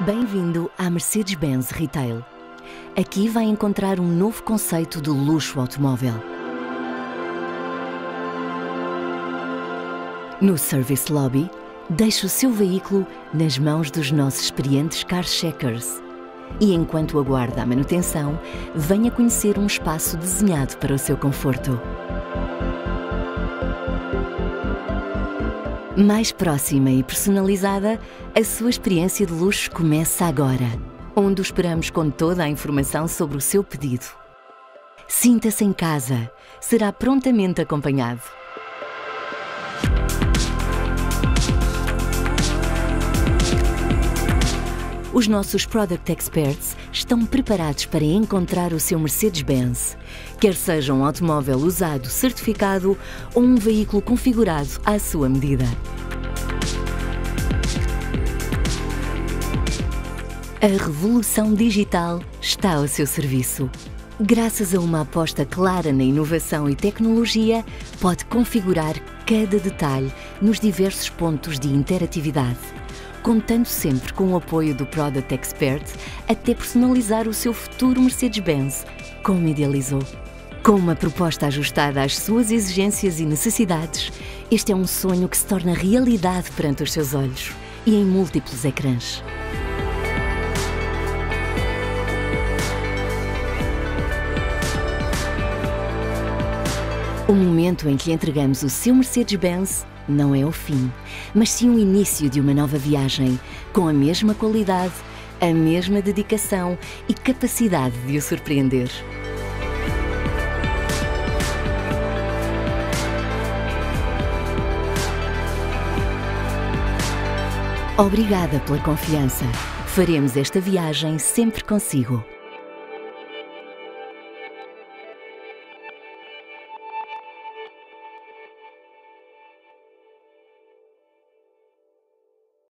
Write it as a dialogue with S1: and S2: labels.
S1: Bem-vindo à Mercedes-Benz Retail. Aqui vai encontrar um novo conceito de luxo automóvel. No Service Lobby, deixe o seu veículo nas mãos dos nossos experientes car checkers. E enquanto aguarda a manutenção, venha conhecer um espaço desenhado para o seu conforto. Mais próxima e personalizada, a sua experiência de luxo começa agora, onde o esperamos com toda a informação sobre o seu pedido. Sinta-se em casa, será prontamente acompanhado. Os nossos Product Experts estão preparados para encontrar o seu Mercedes-Benz, quer seja um automóvel usado, certificado ou um veículo configurado à sua medida. A revolução digital está ao seu serviço. Graças a uma aposta clara na inovação e tecnologia, pode configurar cada detalhe nos diversos pontos de interatividade contando sempre com o apoio do Product Expert até personalizar o seu futuro Mercedes-Benz, como idealizou. Com uma proposta ajustada às suas exigências e necessidades, este é um sonho que se torna realidade perante os seus olhos e em múltiplos ecrãs. O momento em que entregamos o seu Mercedes-Benz não é o fim, mas sim o início de uma nova viagem, com a mesma qualidade, a mesma dedicação e capacidade de o surpreender. Obrigada pela confiança. Faremos esta viagem sempre consigo.